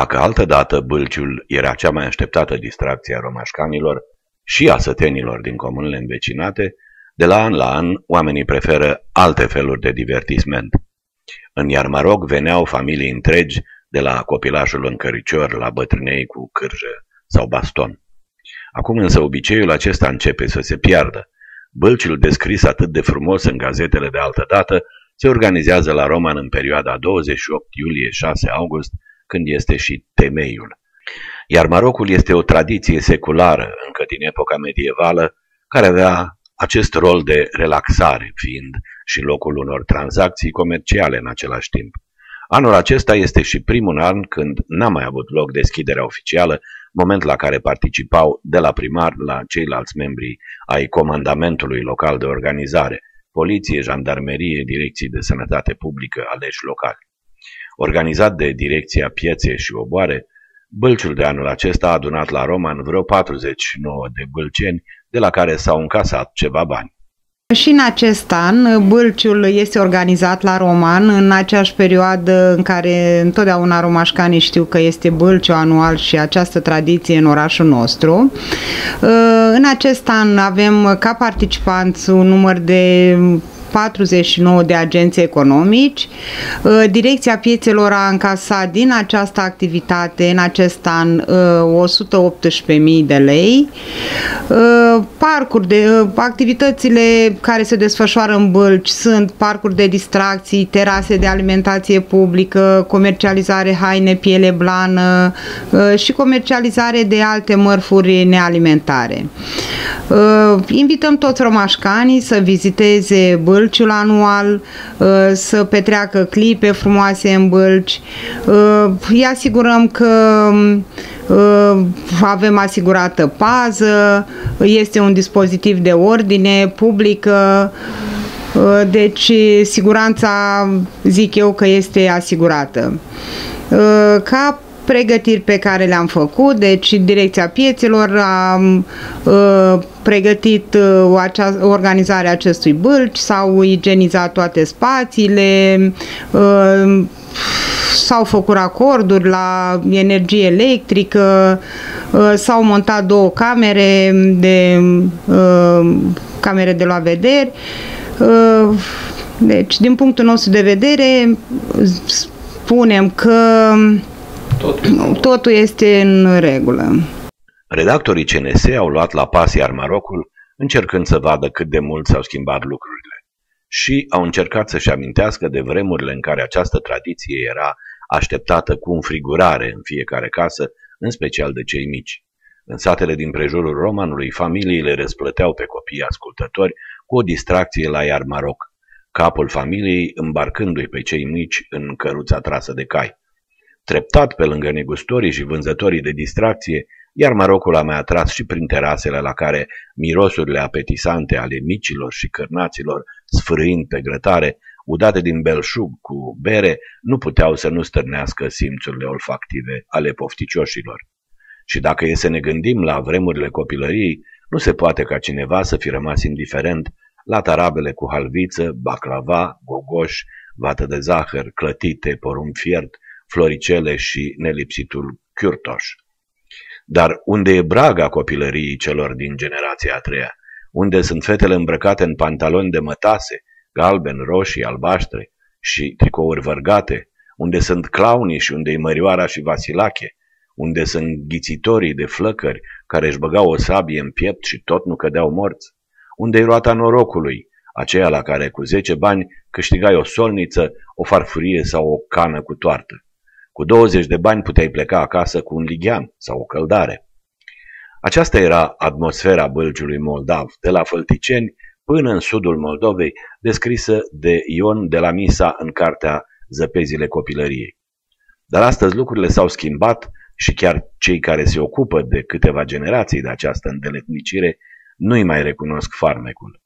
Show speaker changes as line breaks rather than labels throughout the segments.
Dacă altădată bâlciul era cea mai așteptată distracție a romașcanilor și a sătenilor din comunele învecinate, de la an la an oamenii preferă alte feluri de divertisment. În Iarmaroc veneau familii întregi, de la copilașul în căricior la bătrânei cu cârjă sau baston. Acum însă obiceiul acesta începe să se piardă. Bălciul descris atât de frumos în gazetele de altă dată se organizează la Roman în perioada 28 iulie-6 august, când este și temeiul. Iar Marocul este o tradiție seculară, încă din epoca medievală, care avea acest rol de relaxare, fiind și locul unor tranzacții comerciale în același timp. Anul acesta este și primul an când n-a mai avut loc deschiderea oficială, moment la care participau de la primar la ceilalți membri ai comandamentului local de organizare, poliție, jandarmerie, direcții de sănătate publică aleși locali. Organizat de Direcția Piețe și Oboare, Bălciul de anul acesta a adunat la Roman vreo 49 de bălceni, de la care s-au încasat ceva bani.
Și în acest an, Bâlciul este organizat la Roman, în aceeași perioadă în care întotdeauna romașcanii știu că este Bâlciu anual și această tradiție în orașul nostru. În acest an avem ca participanți un număr de 49 de agenți economici. Uh, Direcția piețelor a încasat din această activitate în acest an 118.000 uh, de lei. Uh, parcuri de activitățile care se desfășoară în Bălci sunt parcuri de distracții, terase de alimentație publică, comercializare haine, piele blană și comercializare de alte mărfuri nealimentare. Invităm toți romașcanii să viziteze Bălci bălciul anual, uh, să petreacă clipe frumoase în bălci. Uh, îi asigurăm că uh, avem asigurată pază, este un dispozitiv de ordine publică, deci siguranța zic eu că este asigurată. Ca pregătiri pe care le-am făcut, deci direcția piețelor a uh, pregătit uh, acea, organizarea acestui bâlci, s-au igienizat toate spațiile, uh, s-au făcut acorduri la energie electrică, uh, s-au montat două camere de uh, camere de la vederi. Uh, deci, din punctul nostru de vedere, spunem că Totul, Totul este în regulă.
Redactorii CNS au luat la pas iar Marocul, încercând să vadă cât de mult s-au schimbat lucrurile. Și au încercat să-și amintească de vremurile în care această tradiție era așteptată cu înfrigurare în fiecare casă, în special de cei mici. În satele din prejurul romanului, familiile răsplăteau pe copii ascultători cu o distracție la iar Maroc, capul familiei îmbarcându-i pe cei mici în căruța trasă de cai. Treptat pe lângă negustorii și vânzătorii de distracție, iar Marocul a mai atras și prin terasele la care mirosurile apetisante ale micilor și cârnaților, sfârâind pe grătare, udate din belșug cu bere, nu puteau să nu stârnească simțurile olfactive ale pofticioșilor. Și dacă e să ne gândim la vremurile copilăriei, nu se poate ca cineva să fi rămas indiferent la tarabele cu halviță, baclava, gogoș, vată de zahăr, clătite, porumb fiert, floricele și nelipsitul Chiurtoș. Dar unde e braga copilăriei celor din generația a treia? Unde sunt fetele îmbrăcate în pantaloni de mătase, galben, roșii, albaștre și tricouri vărgate? Unde sunt claunii și unde e Mărioara și Vasilache? Unde sunt ghițitorii de flăcări care își băgau o sabie în piept și tot nu cădeau morți? Unde e roata norocului, aceea la care cu zece bani câștigai o solniță, o farfurie sau o cană cu toartă? Cu 20 de bani puteai pleca acasă cu un lighean sau o căldare. Aceasta era atmosfera bălciului moldav, de la Fălticeni până în sudul Moldovei, descrisă de Ion de la Misa în cartea Zăpezile copilăriei. Dar astăzi lucrurile s-au schimbat și chiar cei care se ocupă de câteva generații de această îndeletnicire nu-i mai recunosc farmecul.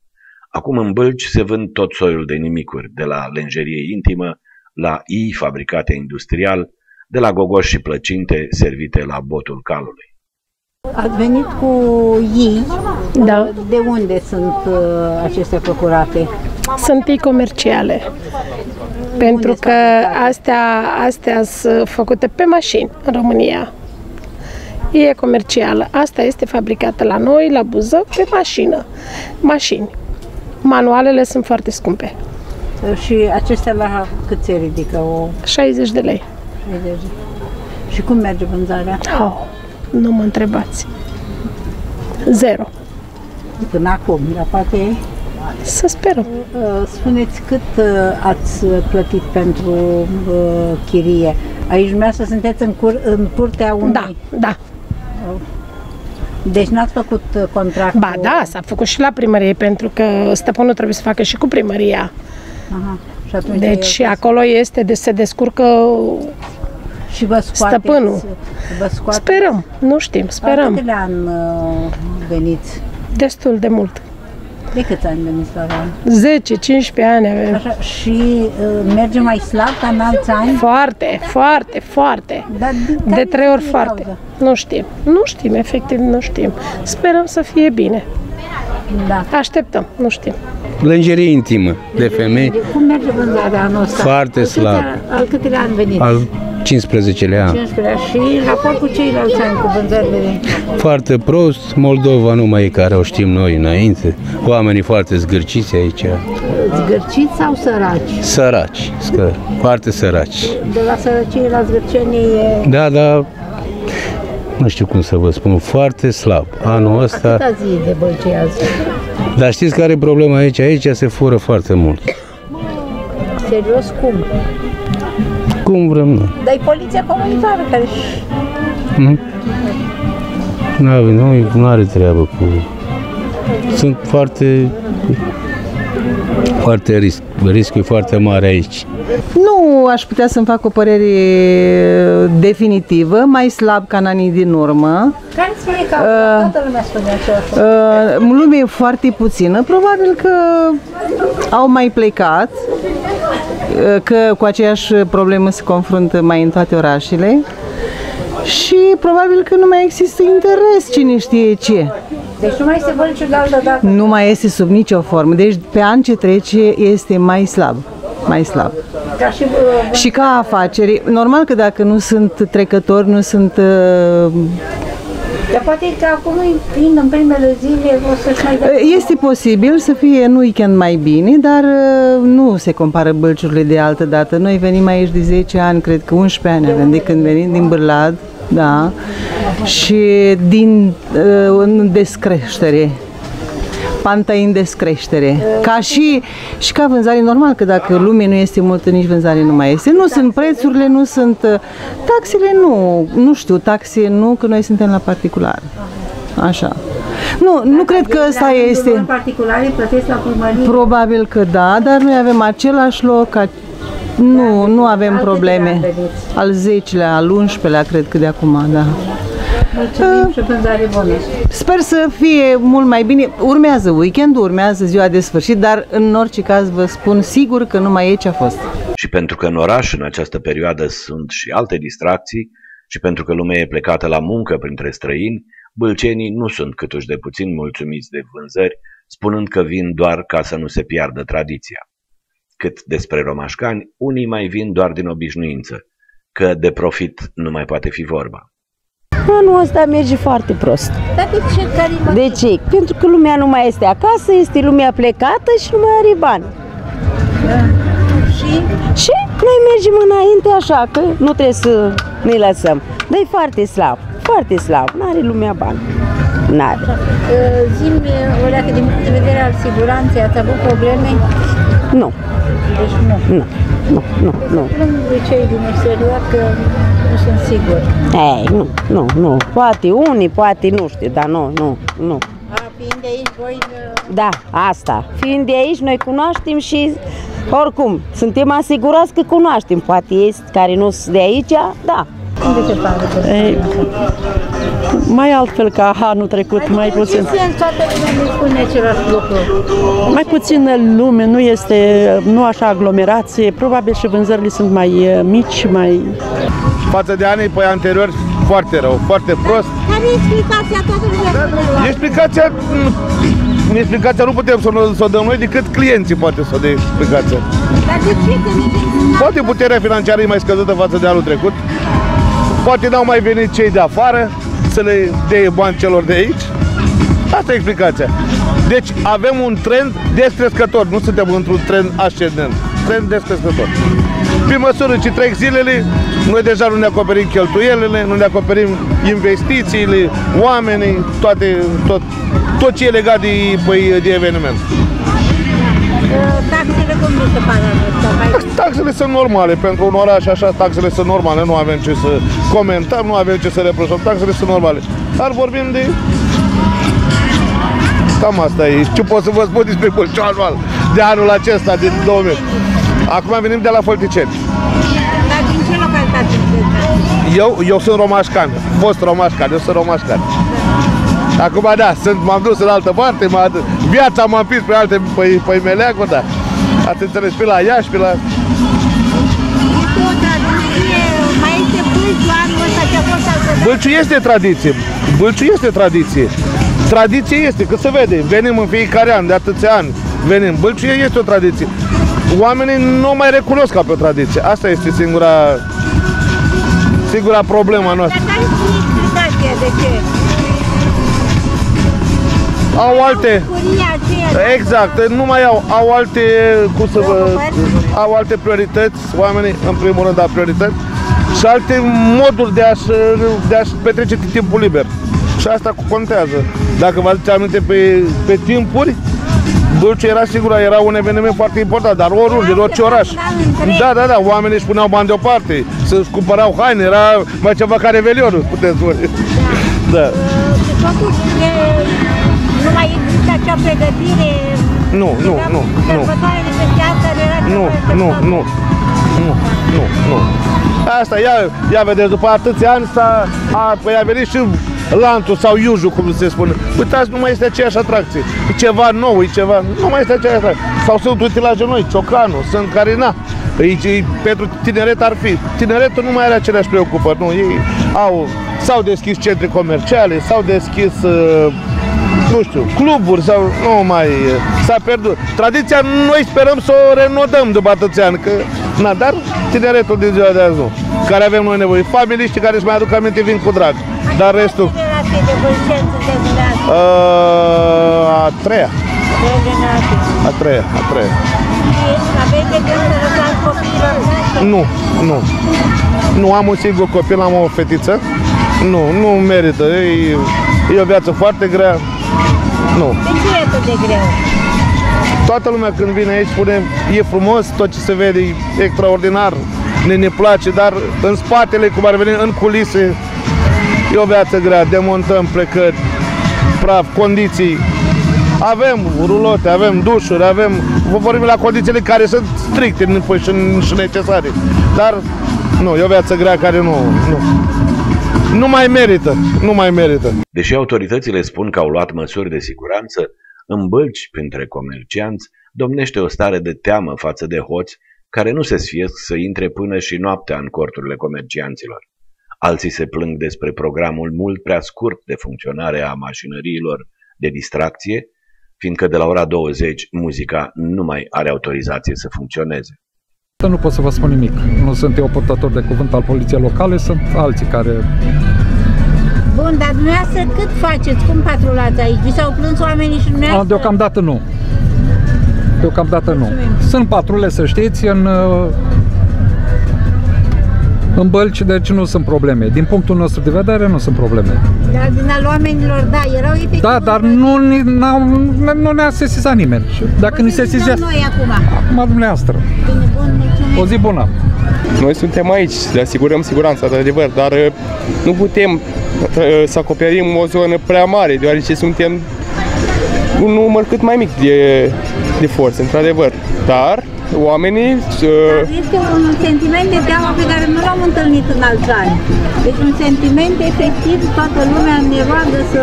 Acum în bălci se vând tot soiul de nimicuri, de la lenjerie intimă la i fabricate industrial, de la gogoși și plăcinte servite la botul calului.
Ați venit cu ei?
Da.
De unde sunt uh, acestea procurate?
Sunt ei comerciale. Pentru că astea, astea sunt făcute pe mașini în România. E comercială. Asta este fabricată la noi, la Buzău, pe mașină. Mașini. Manualele sunt foarte scumpe.
Și acestea la cât se ridică? O
60 de lei.
30 Și cum merge vânzarea?
Oh, nu mă întrebați. Zero.
Până acum, dar poate
Să sperăm.
Uh, Spuneți cât uh, ați plătit pentru uh, chirie? Aici dumneavoastră sunteți în, cur- în curtea unui...
Da, da.
Deci n-ați făcut uh, contract
Ba
cu...
da, s-a făcut și la primărie, pentru că stăpânul trebuie să facă și cu primăria.
Aha. Și atunci
Deci
e-
acolo este, de se descurcă,
și vă scoateți,
stăpânul.
Vă scoateți...
sperăm, nu știm,
La
sperăm.
câtele ani uh, veniți?
Destul de mult.
De câți ani veniți la Roan?
10-15 ani avem.
Așa, și uh, merge mai slab ca în alți ani?
Foarte, foarte, foarte.
Dar din
De
care
trei ori
este
foarte.
cauza?
Nu știm. Nu știm, efectiv nu știm. Sperăm să fie bine.
Da.
Așteptăm, nu știm.
Lingerie intimă de femei,
De cum merge vânzarea anul ăsta?
Foarte
Al câtelea-
slab.
Al câtele ani veniți?
al 15-lea an.
15 și în raport cu ceilalți ani cu vânzările din...
Foarte prost, Moldova nu mai e care o știm noi înainte. Oamenii foarte zgârciți aici,
Zgârciți sau săraci?
săraci, scă, foarte săraci.
De la sărăcie la zgârcenie e...
Da, da, nu știu cum să vă spun, foarte slab. Anul ăsta,
Câta zi de bălcează?
Dar știți care e problema aici? Aici se fură foarte mult.
Serios, cum?
Cum vrem noi.
Dar e poliția comunitară care...
Nu, nu, nu are treabă cu... Sunt foarte... Foarte risc. Riscul e foarte mare aici.
Nu aș putea să-mi fac o părere definitivă, mai slab ca în anii din urmă.
Care spune că
Uh,
toată lumea spune același lucru.
Uh, lume e foarte puțină, probabil că au mai plecat, uh, că cu aceeași problemă se confruntă mai în toate orașele și probabil că nu mai există interes, cine știe ce.
Deci nu mai este bălciul de altă dată.
Nu mai este sub nicio formă, deci pe an ce trece este mai slab, mai slab.
Ca și uh,
Și ca afaceri, normal că dacă nu sunt trecători, nu sunt uh,
Dar poate că acum, fiind în primele zile, o să-și mai dea...
Este posibil să fie în weekend mai bine, dar uh, nu se compară bălciurile de altă dată. Noi venim aici de 10 ani, cred că 11 ani avem de când venim din Bârlad, da, și din uh, în descreștere. Panta în descreștere. Ca și, și ca vânzare, normal că dacă lume nu este multă, nici vânzare nu mai este. Nu sunt prețurile, nu sunt uh, taxele, nu, nu știu, taxe nu, că noi suntem la particular. Așa. Nu, nu cred că ăsta este.
În particular, plătesc la primărie.
Probabil că da, dar noi avem același loc, a... nu, nu avem
Al
probleme.
câtelea veniți?
Al 10-lea, al 11-lea, cred că de acum, da.
Mulțumim și vânzare bună.
Sper să fie mult mai bine. Urmează weekendul, urmează ziua de sfârșit, dar în orice caz vă spun sigur că nu mai e ce a fost.
Și pentru că în oraș în această perioadă sunt și alte distracții și pentru că lumea e plecată la muncă printre străini, bâlcenii nu sunt câtuși de puțin mulțumiți de vânzări, spunând că vin doar ca să nu se piardă tradiția. Cât despre romașcani, unii mai vin doar din obișnuință, că de profit nu mai poate fi vorba.
Anul ăsta merge foarte prost.
Dar de ce? Care
De ce? Pentru că lumea nu mai este acasă, este lumea plecată și nu mai are bani.
Și
Și noi mergem înainte așa, că nu trebuie să ne lăsăm. Dar e foarte slab, foarte slab. Nu are lumea bani. N-are.
uh, zi-mi, o leacă, din punct de vedere al siguranței, ați avut probleme?
Nu,
Deci nu.
nu, nu, nu, nu.
Plâng de cei din exterior că nu sunt siguri.
Ei, nu, nu, nu. Poate unii, poate nu știu, dar nu, nu, nu.
A, fiind de aici, voi... uh,
Da, asta. Fiind de aici, noi cunoaștem și oricum, suntem asigurați că cunoaștem. Poate este care nu sunt de aici, da.
Cum vi se pare? că
Ei, mai altfel ca anul trecut, mai
Adică,
puțin.
În ce sens toată lumea ne spune același lucru?
Mai puțin lume, nu este, nu așa aglomerație, probabil și vânzările sunt mai eh, mici, mai...
față de anii pe anterior foarte rău, foarte prost.
Care e explicația? Toată lumea spune la...
Explicația, m, explicația nu putem să, o- să o dăm noi decât clienții poate să o dea explicația.
Dar de ce că ne
Poate puterea financiară e mai scăzută față de anul trecut. Poate n-au mai venit cei de afară să le dea bani celor de aici. Asta e explicația. Deci avem un trend descrescător, nu suntem într-un trend ascendent. Trend descrescător. Pe măsură ce trec zilele, noi deja nu ne acoperim cheltuielile, nu ne acoperim investițiile, oamenii, toate, tot, tot ce e legat de, păi, de eveniment.
Taxele
sunt normale, pentru un oraș așa taxele sunt normale, nu avem ce să comentăm, nu avem ce să reproșăm, taxele sunt normale. Dar vorbim de... Cam asta e. Ce pot să vă spun despre Bălciu anual de anul acesta, din 2000. Acum venim de la Folticeni.
Dar din ce localitate sunteți?
Eu, eu sunt romașcan, fost romașcan, eu sunt romașcan. Acum da, sunt, m-am dus în altă parte, m-a, viața m-a împins pe alte, pe, pe meleaguri, da. Ați înțeles, pe la Iași, pe la...
Este o tradiție, mai este pâlciu anul ăsta ce a fost altă
Bălciu este tradiție. Bălciu este tradiție. Tradiție este, că se vede. Venim în fiecare an, de atâția ani. Venim. Bălciu este o tradiție. Oamenii nu o mai recunosc ca pe o tradiție. Asta este singura, singura problema noastră.
Dar care este explicația de ce?
Au alte...
Bucuria aceea.
Exact, nu mai au, au alte, cum să vă, au alte priorități, oamenii, în primul rând, au priorități și alte moduri de a-și, de a-și petrece timpul liber. Și asta cu contează. Dacă vă aduceți aminte pe, pe timpuri, Dulce era sigur, era un eveniment foarte important, dar oriunde, în orice oraș. Da, da, da, oamenii își puneau bani deoparte, să-și cumpărau haine, era mai ceva ca revelionul, puteți spune. Da.
Și totuși e- nu mai există acea pregătire.
Nu, nu,
Era
nu, nu.
Sărbătoarele pe piață era
Nu,
ceva
nu,
pe
nu. Nu, nu, nu. Asta, ia, ia vedeți, după atâția ani s-a, a, păi a venit și lantul sau iujul, cum se spune. Uitați, nu mai este aceeași atracție. E ceva nou, e ceva... Nu mai este aceeași atracție. Sau sunt utilaje noi, ciocanul, sunt care, na, e, e, pentru tineret ar fi. Tineretul nu mai are aceleași preocupări, nu. Ei au, s-au deschis centre comerciale, s-au deschis... Uh, nu știu, cluburi sau nu mai s-a pierdut. Tradiția noi sperăm să o renodăm după atâția ani, că, na, dar tineretul din ziua de azi nu, care avem noi nevoie. Familiștii care își mai aduc aminte vin cu drag, dar restul
generație de vâlceni sunteți dumneavoastră.
uh, a treia,
Trei generații.
a treia, a treia.
Și aveți de gând să lăsați copiilor voastre?
Nu, nu. Nu am un singur copil, am o fetiță. Nu, nu merită. E, e o viață foarte grea. Nu.
De ce e atât de greu?
Toată lumea când vine aici spune e frumos, tot ce se vede e extraordinar, ne, ne place, dar în spatele, cum ar veni, în culise, e o viață grea, demontăm plecări, praf, condiții. Avem rulote, avem dușuri, avem, vă vorbim la condițiile care sunt stricte păi, și, și necesare. Dar nu, e o viață grea care nu, nu, nu mai merită, nu mai merită.
Deși autoritățile spun că au luat măsuri de siguranță, în bălci, printre comercianți, domnește o stare de teamă față de hoți care nu se sfiesc să intre până și noaptea în corturile comercianților. Alții se plâng despre programul mult prea scurt de funcționare a mașinăriilor de distracție, fiindcă de la ora 20 muzica nu mai are autorizație să funcționeze.
Nu pot să vă spun nimic. Nu sunt eu purtător de cuvânt al poliției locale, sunt alții care...
Bun, dar dumneavoastră cât faceți? Cum patrulați aici? Vi s-au plâns oamenii și
A,
dumneavoastră?
deocamdată nu. Deocamdată nu. Sunt patrule, să știți, în, uh, în bălci, deci nu sunt probleme. Din punctul nostru de vedere, nu sunt probleme.
Dar din al oamenilor, da, erau efectiv...
Da, dar nu, ni- n-au, nu ne-a sesizat nimeni. Și Dacă ni se sesizează,
noi acum.
acum dumneavoastră.
Bine, bun, mulțumesc.
O zi bună!
Noi suntem aici, le asigurăm siguranța, de adevăr, dar uh, nu putem uh, să acoperim o zonă prea mare, deoarece suntem un număr cât mai mic de, de forțe, într-adevăr. Dar oamenii uh,
Este un sentiment de teamă pe care nu l-am întâlnit în alți ani. Deci un sentiment efectiv, toată lumea ne roagă să,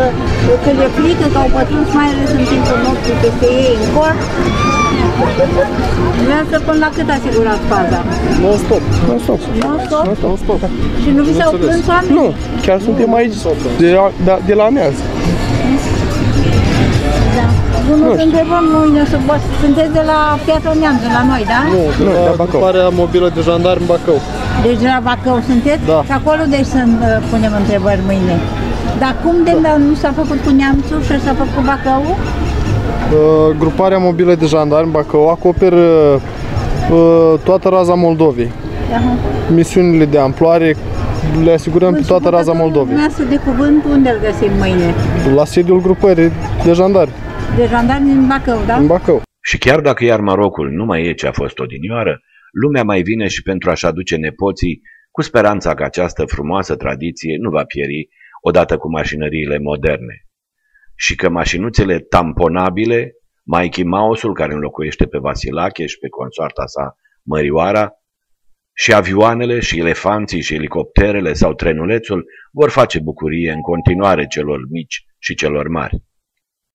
că le frică că au pătruns mai ales în timpul nopții peste ei în cort. Vreau să până la cât asigurați faza?
non-stop, non-stop,
Non-stop?
non-stop.
Și nu vi s-au plâns oameni?
Nu, chiar suntem aici de la, da, de la amiază.
Da. Nu să întrebăm mâine să vă... Sunteți de la Piatra Neamț, de la noi, da?
Nu, de
Nu,
la
de Bacău.
gruparea mobilă de jandarmi Bacău.
Deci de la Bacău sunteți?
Da.
Și acolo deci să uh, punem întrebări mâine. Dar cum de da. nu s-a făcut cu Neamțul și s-a făcut cu Bacău?
Uh, gruparea mobilă de jandarmi Bacău acoperă uh, toată raza Moldovei.
Aha.
Misiunile de amploare le asigurăm pe toată raza Moldovei.
Dumneavoastră de cuvânt unde îl găsim mâine?
La sediul grupării de jandarmi
De jandarmi din Bacău, da?
în Bacău.
Și chiar dacă iar Marocul nu mai e ce a fost odinioară, lumea mai vine și pentru a-și aduce nepoții, cu speranța că această frumoasă tradiție nu va pieri odată cu mașinăriile moderne. Și că mașinuțele tamponabile, Mikey Mouse-ul care înlocuiește pe Vasilache și pe consoarta sa Mărioara, și avioanele și elefanții și elicopterele sau trenulețul vor face bucurie în continuare celor mici și celor mari.